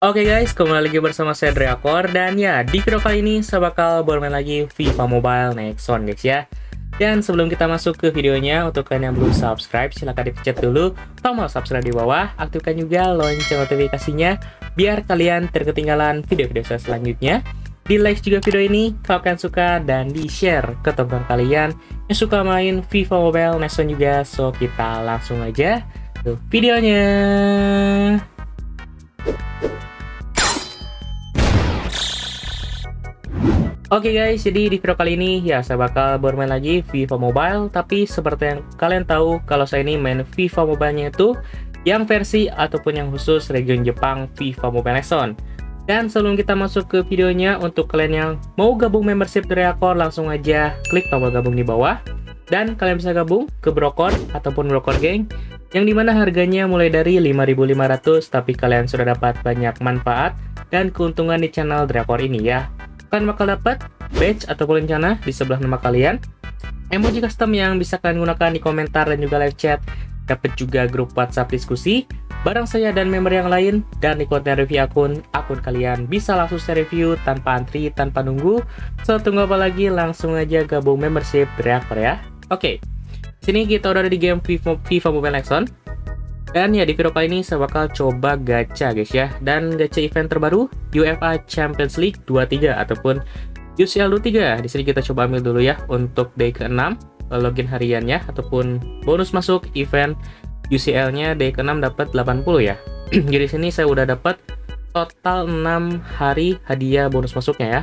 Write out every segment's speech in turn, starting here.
Oke guys, kembali lagi bersama saya Dreakor dan ya di video kali ini saya bakal bermain lagi FIFA Mobile Nexon guys ya. Dan sebelum kita masuk ke videonya, untuk kalian yang belum subscribe, silahkan dipencet dulu tombol subscribe di bawah, aktifkan juga lonceng notifikasinya, biar kalian terketinggalan video-video saya selanjutnya. Di like juga video ini kalau kalian suka dan di share ke teman kalian yang suka main FIFA Mobile Nexon juga. So kita langsung aja ke videonya. Oke okay guys, jadi di video kali ini ya saya bakal bermain lagi FIFA Mobile. Tapi seperti yang kalian tahu kalau saya ini main FIFA Mobile-nya itu Yang versi ataupun yang khusus region Jepang FIFA Mobile Legends Dan sebelum kita masuk ke videonya Untuk kalian yang mau gabung membership dari Akor Langsung aja klik tombol gabung di bawah. Dan kalian bisa gabung ke Brokor ataupun Brokor Gang Yang di mana harganya mulai dari 5500 Tapi kalian sudah dapat banyak manfaat dan keuntungan di channel Drakor ini ya kalian bakal dapat badge ataupun rencana di sebelah nama kalian. Emoji custom yang bisa kalian gunakan di komentar dan juga live chat. Dapat juga grup WhatsApp diskusi bareng saya dan member yang lain dan konten review akun akun kalian bisa langsung share review tanpa antri tanpa nunggu so tunggu apa lagi langsung aja gabung membership Reactor ya oke okay. sini kita udah ada di game FIFA, FIFA Mobile Legends dan ya di video kali ini saya bakal coba gacha guys ya. Dan gacha event terbaru UEFA Champions League 23 ataupun UCL 23. Di sini kita coba ambil dulu ya untuk day ke-6 login hariannya ataupun bonus masuk event UCL-nya day ke-6 dapat 80 ya. Jadi sini saya udah dapat total 6 hari hadiah bonus masuknya ya.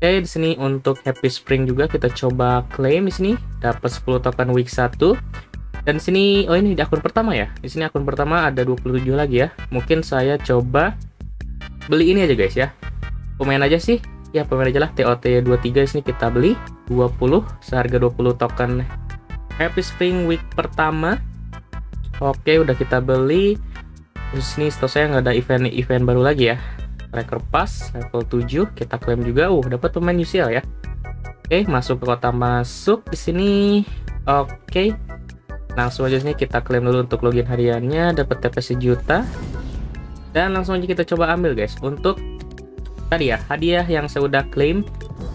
Oke, di sini untuk Happy Spring juga kita coba claim di sini dapat 10 token week 1 dan sini, oh ini di akun pertama ya. Di sini akun pertama ada 27 lagi ya. Mungkin saya coba beli ini aja guys ya. Pemain aja sih. Ya pemain aja lah TOT 23 sini kita beli 20 seharga 20 token Happy Spring Week pertama. Oke, udah kita beli. Di sini setahu saya nggak ada event-event baru lagi ya. Tracker Pass level 7 kita klaim juga. Uh, dapat pemain UCL ya. Oke, masuk ke kota masuk di sini. Oke, langsung aja sini kita klaim dulu untuk login hariannya dapat TP sejuta dan langsung aja kita coba ambil guys untuk tadi ya hadiah yang saya udah klaim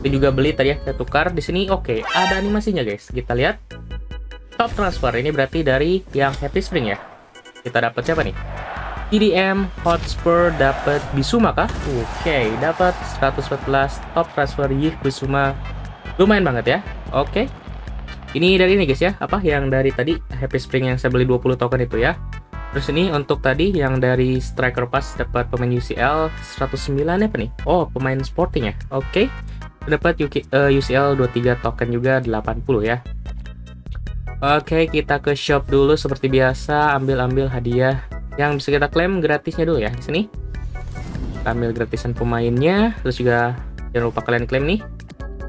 dan juga beli tadi ya saya tukar di sini oke okay, ada animasinya guys kita lihat top transfer ini berarti dari yang Happy Spring ya kita dapat siapa nih TDM Hotspur dapat Bisuma kah? Oke, okay, dapat 114 top transfer Yih Bisuma. Lumayan banget ya. Oke. Okay. Ini dari ini guys ya, apa yang dari tadi Happy Spring yang saya beli 20 token itu ya. Terus ini untuk tadi yang dari Striker Pass dapat pemain UCL 109 apa nih? Oh, pemain Sporting ya. Oke. Okay. Dapat uh, UCL 23 token juga 80 ya. Oke, okay, kita ke shop dulu seperti biasa, ambil-ambil hadiah yang bisa kita klaim gratisnya dulu ya di sini. ambil gratisan pemainnya, terus juga jangan lupa kalian klaim nih.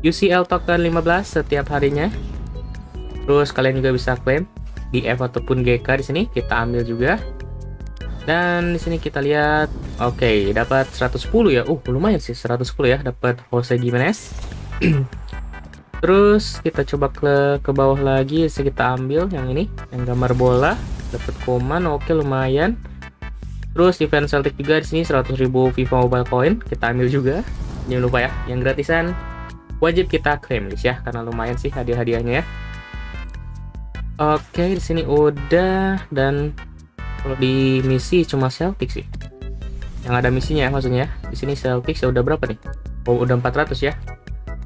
UCL token 15 setiap harinya Terus kalian juga bisa klaim di F ataupun GK di sini kita ambil juga. Dan di sini kita lihat, oke, okay, dapat 110 ya. Uh, lumayan sih 110 ya, dapat Jose Gimenez. Terus kita coba ke ke bawah lagi, kita ambil yang ini, yang gambar bola, dapat koman, oke okay, lumayan. Terus event Celtic juga di sini 100.000 FIFA Mobile Coin, kita ambil juga. Jangan lupa ya, yang gratisan wajib kita klaim guys ya, karena lumayan sih hadiah-hadiahnya ya. Oke, di sini udah dan kalau di misi cuma Celtic sih. Yang ada misinya ya maksudnya. Di sini Celtic sudah berapa nih? Oh, udah 400 ya.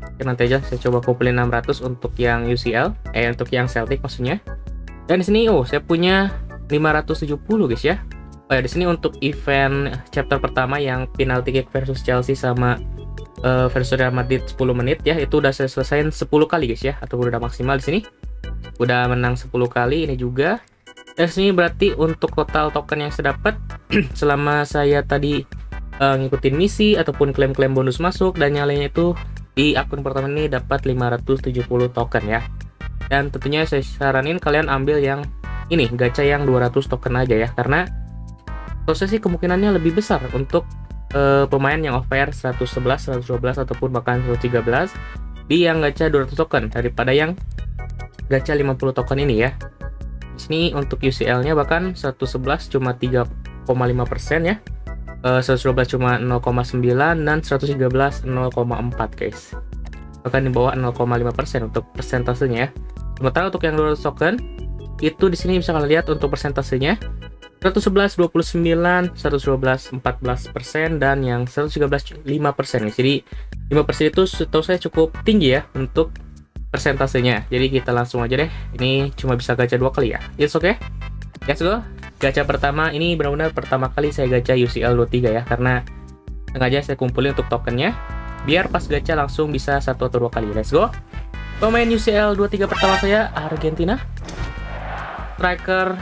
Oke, nanti aja saya coba kumpulin 600 untuk yang UCL, eh untuk yang Celtic maksudnya. Dan di sini oh, saya punya 570 guys ya. Oh ya, di sini untuk event chapter pertama yang penalty kick versus Chelsea sama uh, versus Real Madrid 10 menit ya, itu udah saya selesaiin 10 kali guys ya, atau udah maksimal di sini udah menang 10 kali ini juga. Dan sini berarti untuk total token yang saya dapat selama saya tadi uh, ngikutin misi ataupun klaim-klaim bonus masuk dan yang lainnya itu di akun pertama ini dapat 570 token ya. Dan tentunya saya saranin kalian ambil yang ini gacha yang 200 token aja ya. Karena proses sih kemungkinannya lebih besar untuk uh, pemain yang offer 111, 112 ataupun bahkan 113 di yang gacha 200 token daripada yang gacha 50 token ini ya. Di sini untuk UCL-nya bahkan 111 cuma 3,5% ya. uh, 112 cuma 0,9 dan 113 0,4 guys bahkan di bawah 0,5% untuk persentasenya ya sementara untuk yang 200 token itu di sini bisa kalian lihat untuk persentasenya 111 29 112 14% dan yang 113 5% jadi 5% itu setahu saya cukup tinggi ya untuk persentasenya. Jadi kita langsung aja deh. Ini cuma bisa gacha dua kali ya. It's okay? Let's go. Gacha pertama ini benar-benar pertama kali saya gacha UCL 23 ya. Karena sengaja saya kumpulin untuk tokennya. Biar pas gacha langsung bisa satu atau dua kali. Let's go. Pemain UCL 23 pertama saya Argentina. Striker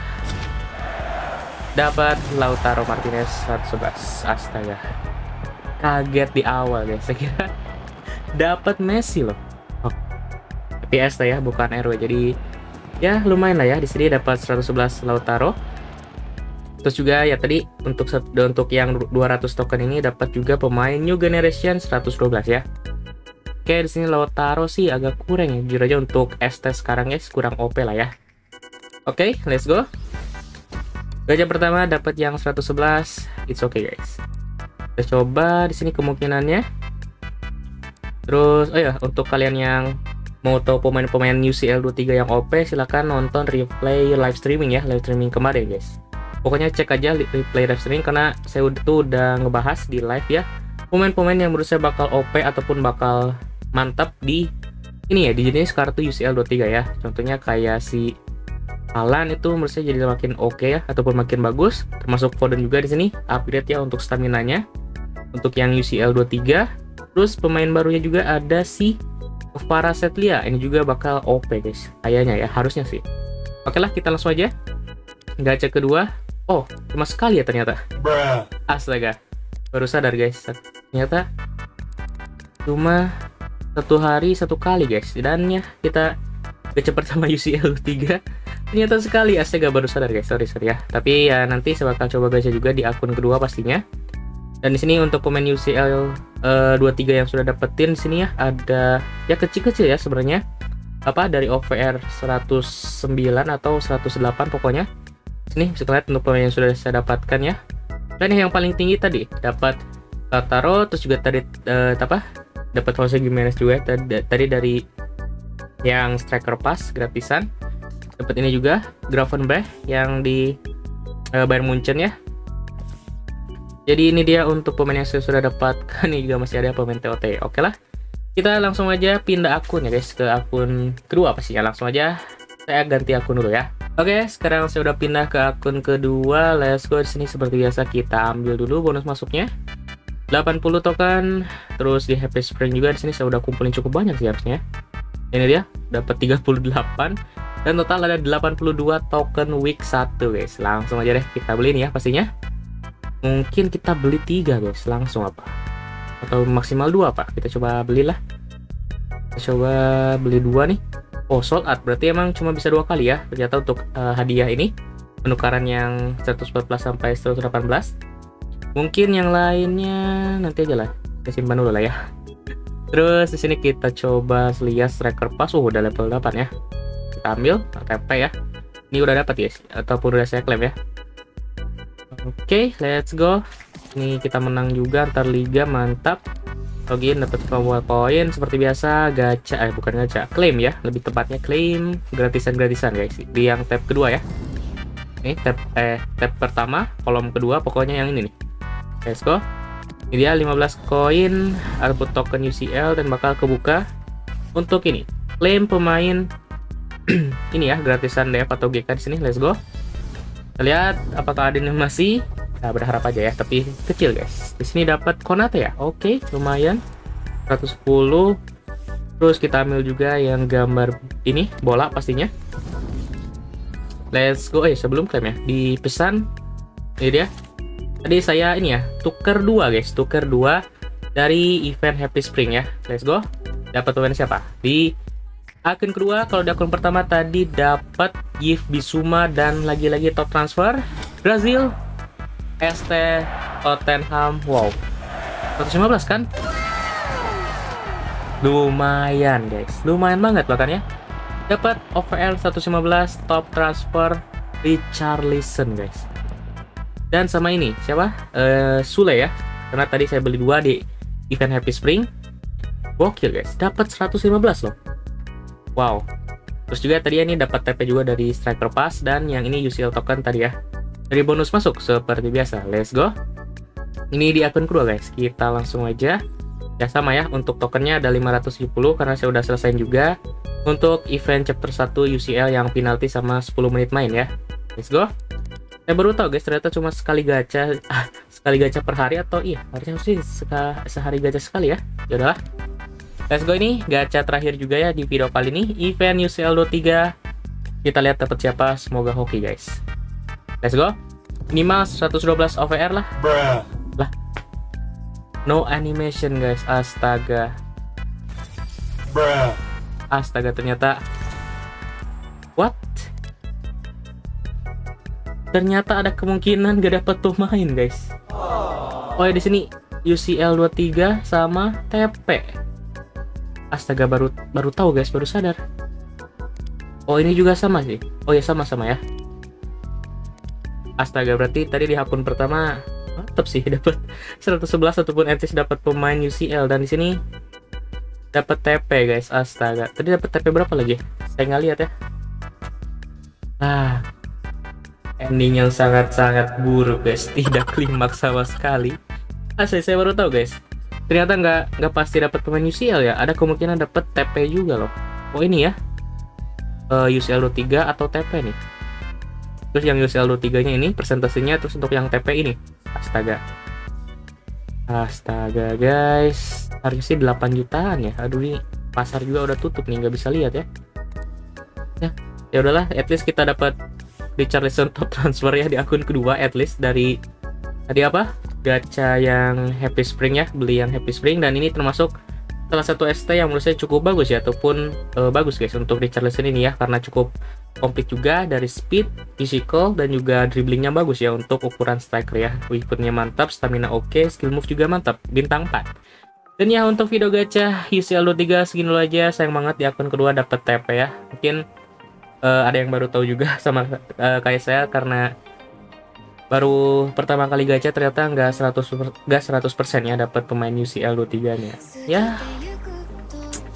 dapat Lautaro Martinez 111 astaga. Kaget di awal guys saya kira. Dapat Messi loh PS ya bukan RW jadi ya lumayan lah ya di sini dapat 111 Lautaro Terus juga ya tadi untuk untuk yang 200 token ini dapat juga pemain New Generation 112 ya. Oke, di sini Lautaro sih agak kurang ya. Jujur aja untuk ST sekarang guys kurang OP lah ya. Oke, let's go. Gajah pertama dapat yang 111. It's okay guys. Kita coba di sini kemungkinannya. Terus oh ya, untuk kalian yang mau tahu pemain-pemain UCL 23 yang OP silahkan nonton replay live streaming ya, live streaming kemarin guys. Pokoknya cek aja replay live streaming karena saya udah tuh udah ngebahas di live ya. Pemain-pemain yang menurut saya bakal OP ataupun bakal mantap di ini ya di jenis kartu UCL 23 ya. Contohnya kayak si Alan itu menurut saya jadi makin oke okay ya ataupun makin bagus. Termasuk Foden juga di sini upgrade ya untuk stamina nya untuk yang UCL 23 terus pemain barunya juga ada si Farah Setlia ini juga bakal OP guys kayaknya ya harusnya sih oke lah kita langsung aja gacha kedua Oh, cuma sekali ya ternyata. Bruh. Astaga. Baru sadar guys. Ternyata cuma satu hari satu kali guys. Dan ya kita gacha pertama UCL 3 ternyata sekali astaga baru sadar guys. Sorry sorry ya. Tapi ya nanti saya bakal coba gacha juga di akun kedua pastinya. Dan di sini untuk pemain UCL uh, 23 yang sudah dapetin sini ya ada ya kecil-kecil ya sebenarnya apa dari OVR 109 atau 108 pokoknya Sini bisa lihat untuk pemain yang sudah saya dapatkan ya. Dan yang paling tinggi tadi dapat Lautaro terus juga tadi uh, apa? Dapat Jose Gimenez juga tadi, dari yang striker pass gratisan. Dapat ini juga Gravenberch yang di uh, Bayern Munchen ya. Jadi ini dia untuk pemain yang saya sudah dapatkan. Ini juga masih ada pemain TOT. Oke lah. Kita langsung aja pindah akun ya guys ke akun kedua pastinya. Langsung aja saya ganti akun dulu ya. Oke, sekarang saya udah pindah ke akun kedua. Let's go sini seperti biasa kita ambil dulu bonus masuknya. 80 token, terus di Happy Spring juga di sini saya udah kumpulin cukup banyak sih harusnya. Ini dia, dapat 38 dan total ada 82 token week 1 guys. Langsung aja deh kita beli nih ya pastinya. Mungkin kita beli 3 guys, langsung apa? Atau maksimal 2 apa? Kita coba belilah. Kita coba beli 2 nih. Oh sold out. Berarti emang cuma bisa dua kali ya ternyata untuk uh, hadiah ini. Penukaran yang 114 sampai 118 mungkin yang lainnya nanti aja lah. Kita simpan dulu lah ya. Terus di sini kita coba lihat striker pass oh udah level 8 ya. Kita ambil TP ya. Ini udah dapat ya ataupun udah saya klaim ya oke okay, let's go. Ini kita menang juga antar liga mantap. Login dapat promo koin seperti biasa gacha eh bukan gacha claim ya. Lebih tepatnya claim gratisan gratisan guys. Di yang tab kedua ya. Ini tab eh tab pertama kolom kedua pokoknya yang ini nih. Let's go. Ini dia 15 koin output token UCL dan bakal kebuka untuk ini. Claim pemain ini ya gratisan DF atau GK di sini. Let's go kita lihat apakah ada animasi Nah, berharap aja ya, tapi kecil guys. Di sini dapat Konate ya. Oke, lumayan. 110. Terus kita ambil juga yang gambar ini, bola pastinya. Let's go. Eh, sebelum klaim ya, di pesan ini dia. Tadi saya ini ya, tuker dua guys, tuker dua dari event Happy Spring ya. Let's go. Dapat pemain siapa? Di akun kedua, kalau di akun pertama tadi dapat Yves Bisuma dan lagi-lagi top transfer. Brazil ST Tottenham wow. 115 kan? Lumayan guys. Lumayan banget bahkan ya. Dapat OVL 115 top transfer Richarlison guys. Dan sama ini siapa? Uh, Sule ya. Karena tadi saya beli dua di event Happy Spring. Gokil guys. Dapat 115 loh wow. Terus juga tadi ini dapat TP juga dari Striker Pass dan yang ini UCL token tadi ya. Dari bonus masuk seperti biasa. Let's go. Ini di akun kedua guys. Kita langsung aja. Ya sama ya. Untuk tokennya ada 570 karena saya udah selesai juga. Untuk event chapter 1 UCL yang penalti sama 10 menit main ya. Let's go. Saya baru tahu guys ternyata cuma sekali gacha sekali gacha per hari atau iya harusnya sih sehari gacha sekali ya. Yaudahlah let's go ini gacha terakhir juga ya di video kali ini event UCL 23 kita lihat dapat siapa semoga hoki guys. Let's go. Minimal 112 OVR lah. Bruh. lah. No animation guys. Astaga. Bruh. astaga ternyata. What? Ternyata ada kemungkinan gak dapat pemain guys. Oh ya di sini. UCL 23 sama TP astaga baru baru tahu guys baru sadar. Oh ini juga sama sih. Oh ya sama-sama ya. Astaga berarti tadi di akun pertama mantap sih dapat 111 ataupun etis dapat pemain UCL dan di sini dapat TP guys. Astaga. Tadi dapat TP berapa lagi? Saya nggak lihat ya. Ah. Ending yang sangat-sangat buruk guys. Tidak klimaks sama sekali. Asli saya baru tahu guys ternyata nggak nggak pasti dapat pemain UCL ya. Ada kemungkinan dapat TP juga loh. Oh ini ya. Uh, UCL 23 atau TP nih. Terus yang UCL 23 nya ini persentasenya terus untuk yang TP ini. Astaga. Astaga guys. Harusnya sih 8 jutaan ya. Aduh nih pasar juga udah tutup nih. Nggak bisa lihat ya. Ya ya udahlah. At least kita dapat Richarlison top transfer ya di akun kedua at least dari tadi apa gacha yang Happy Spring ya beli yang Happy Spring. Dan ini termasuk salah satu ST yang menurut saya cukup bagus ya ataupun uh, bagus guys untuk Richarlison ini ya karena cukup komplit juga dari speed, physical dan juga dribblingnya bagus ya untuk ukuran striker ya. Wikutnya mantap, stamina oke, okay, skill move juga mantap, bintang 4 dan ya untuk video gacha UCL 23 segini dulu aja. Sayang banget di akun kedua dapat TP ya. Mungkin uh, ada yang baru tahu juga sama uh, kayak saya karena baru pertama kali gacha ternyata nggak 100 nggak 100% ya dapat pemain UCL 23 nya ya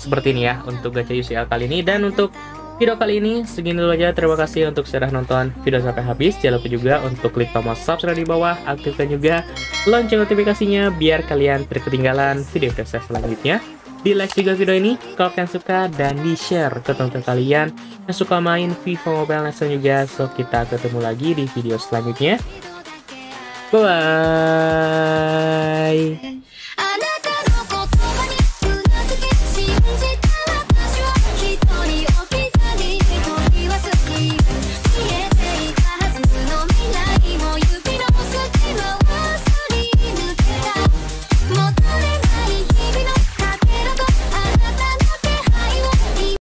seperti ini ya untuk gacha UCL kali ini. Dan untuk video kali ini segini dulu aja. Terima kasih untuk sudah nonton. Video sampai habis. Jangan lupa juga untuk klik tombol subscribe di bawah. Aktifkan juga lonceng notifikasinya biar kalian terketinggalan video-video saya selanjutnya di like juga video ini kalau kalian suka dan di share ke teman-teman kalian yang suka main Vivo Mobile Legends juga so kita ketemu lagi di video selanjutnya bye, -bye.